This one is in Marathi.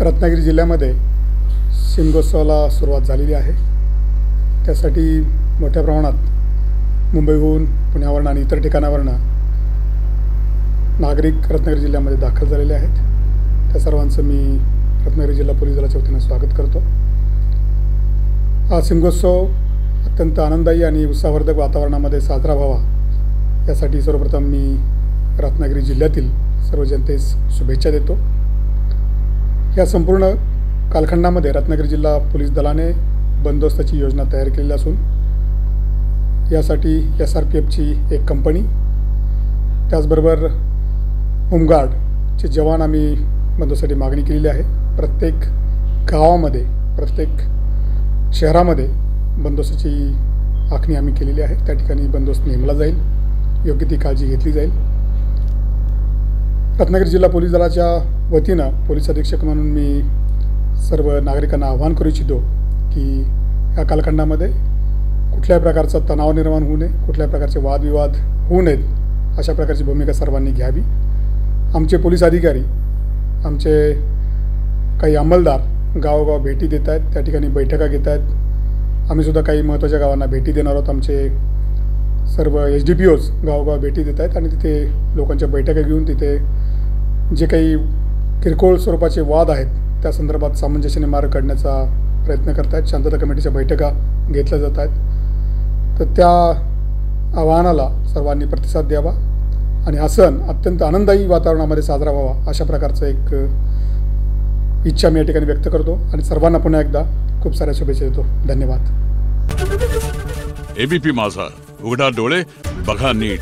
रत्नागिरी जिल्ह्यामध्ये शिमगोत्सवाला सुरुवात झालेली आहे. त्यासाठी मोठ्या प्रमाणात मुंबईहून पुण्यावरनं आणि इतर ठिकाणावरनं नागरिक रत्नागिरी जिल्ह्यामध्ये दाखल झालेले आहेत. त्या सर्वांचं मी रत्नागिरी जिल्हा पोलीस दलाच्या वतीनं स्वागत करतो. हा शिमगोत्सव अत्यंत आनंददायी आणि उत्साहवर्धक वातावरणामध्ये साजरा व्हावा यासाठी सर्वप्रथम मी रत्नागिरी जिल्ह्यातील सर्व जनतेस शुभेच्छा देतो. या संपूर्ण कालखंडामध्ये रत्नागिरी जिल्हा पोलीस दलाने बंदोबस्ताची योजना तयार केलेली असून यासाठी एस आर पी एफची एक कंपनी त्याचबरोबर होमगार्डचे जवान आम्ही बंदोबस्तासाठी मागणी केलेली आहे. प्रत्येक गावामध्ये प्रत्येक शहरामध्ये बंदोबस्ताची आखणी आम्ही केलेली आहे. त्या ठिकाणी बंदोबस्त नेमला जाईल. योग्य ती काळजी घेतली जाईल. रत्नागिरी जिल्हा पोलीस दलाच्या वतीनं पोलीस अधीक्षक म्हणून मी सर्व नागरिकांना आवाहन करू इच्छितो की या कालखंडामध्ये कुठल्याही प्रकारचा तणाव निर्माण होऊ नये कुठल्याही प्रकारचे वादविवाद होऊ नयेत अशा प्रकारची भूमिका सर्वांनी घ्यावी. आमचे पोलीस अधिकारी आमचे काही अंमलदार गावोगाव भेटी देत आहेत त्या ठिकाणी बैठका घेत आहेत. आम्हीसुद्धा काही महत्त्वाच्या गावांना भेटी देणार आहोत. आमचे सर्व एच डी पी ओज गावोगाव भेटी देत आहेत आणि तिथे लोकांच्या बैठका घेऊन तिथे जे काही किरकोळ स्वरूपाचे वाद आहेत त्या संदर्भात सामंजस्याने मार्ग काढण्याचा प्रयत्न करत आहेत. शांतता कमिटीच्या बैठका घेतल्या जात आहेत. तर त्या आवाहनाला सर्वांनी प्रतिसाद द्यावा आणि हा सण अत्यंत आनंददायी वातावरणामध्ये साजरा व्हावा अशा प्रकारचं एक इच्छा मी या ठिकाणी व्यक्त करतो आणि सर्वांना पुन्हा एकदा खूप साऱ्या शुभेच्छा देतो. धन्यवाद. एबीपी माझा. उघडा डोळे बघा नीट.